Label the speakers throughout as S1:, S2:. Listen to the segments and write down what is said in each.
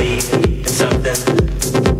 S1: believe in something.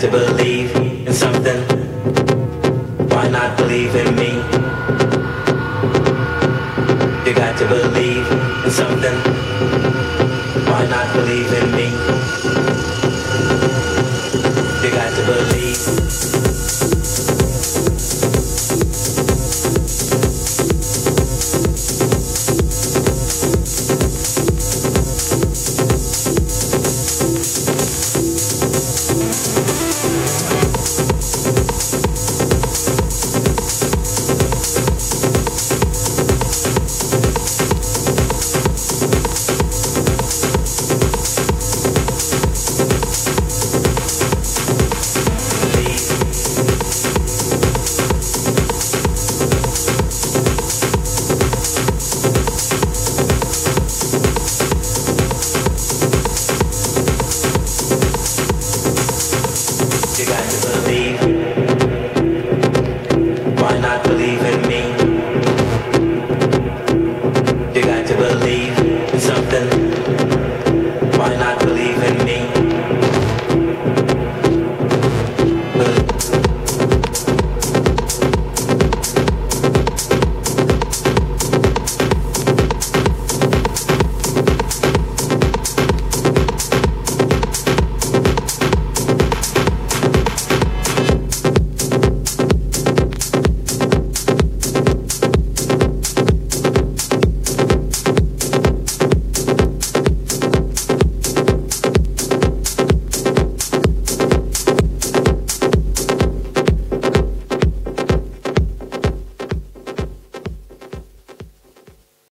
S1: to believe in something, why not believe in me? You got to believe in something, why not believe in me?